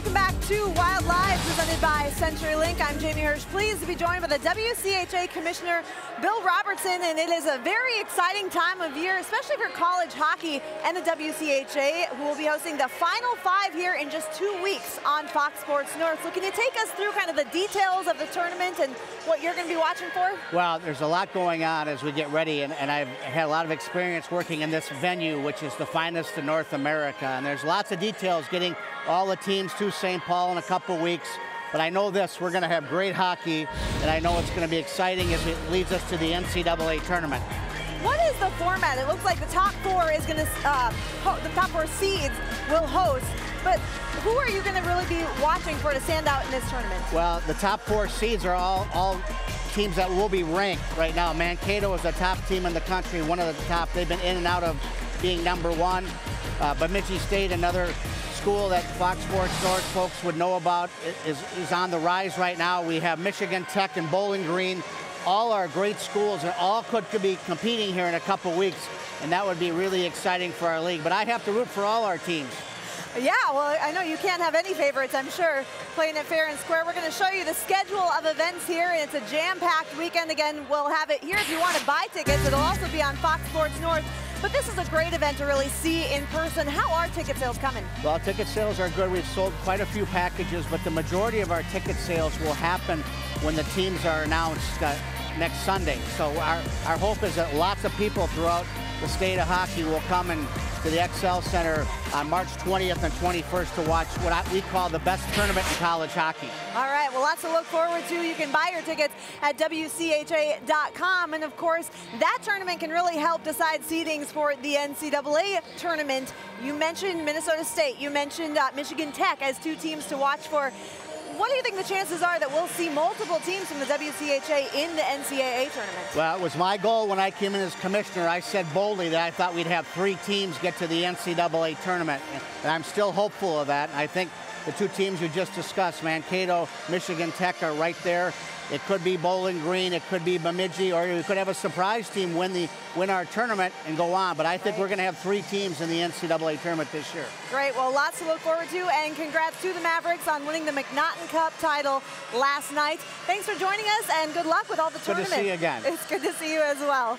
welcome back to Wild Live, presented by CenturyLink. I'm Jamie Hersch, pleased to be joined by the WCHA Commissioner, Bill Robertson, and it is a very exciting time of year, especially for college hockey and the WCHA, who will be hosting the Final Five here in just two weeks on Fox Sports North. So can you take us through kind of the details of the tournament and what you're going to be watching for? Well, there's a lot going on as we get ready, and, and I've had a lot of experience working in this venue, which is the finest in North America, and there's lots of details getting all the teams to St. Paul in a couple weeks. But I know this, we're going to have great hockey, and I know it's going to be exciting as it leads us to the NCAA tournament. What is the format? It looks like the top four is going to, uh, the top four seeds will host. But who are you going to really be watching for to stand out in this tournament? Well, the top four seeds are all, all teams that will be ranked right now. Mankato is the top team in the country, one of the top. They've been in and out of being number one. Uh, Bemidji State, another school that Fox Sports North folks would know about is, is on the rise right now. We have Michigan Tech and Bowling Green. All our great schools and all could, could be competing here in a couple weeks. And that would be really exciting for our league. But I have to root for all our teams. Yeah, well, I know you can't have any favorites, I'm sure, playing at Fair and Square. We're going to show you the schedule of events here, and it's a jam-packed weekend. Again, we'll have it here if you want to buy tickets. It'll also be on Fox Sports North. But this is a great event to really see in person. How are ticket sales coming? Well, ticket sales are good. We've sold quite a few packages, but the majority of our ticket sales will happen when the teams are announced uh, next Sunday. So our, our hope is that lots of people throughout the state of hockey will come and to the Xcel Center on March 20th and 21st to watch what I, we call the best tournament in college hockey. All right, well, lots to look forward to. You can buy your tickets at WCHA.com. And of course, that tournament can really help decide seedings for the NCAA tournament. You mentioned Minnesota State, you mentioned uh, Michigan Tech as two teams to watch for what do you think the chances are that we'll see multiple teams from the WCHA in the NCAA tournament? Well, it was my goal when I came in as commissioner. I said boldly that I thought we'd have three teams get to the NCAA tournament. And I'm still hopeful of that. I think the two teams you just discussed, Mankato, Michigan Tech, are right there. It could be Bowling Green, it could be Bemidji, or we could have a surprise team win the win our tournament and go on. But I think right. we're going to have three teams in the NCAA tournament this year. Great. Well, lots to look forward to, and congrats to the Mavericks on winning the MacNaughton Cup title last night. Thanks for joining us, and good luck with all the good tournament. Good to see you again. It's good to see you as well.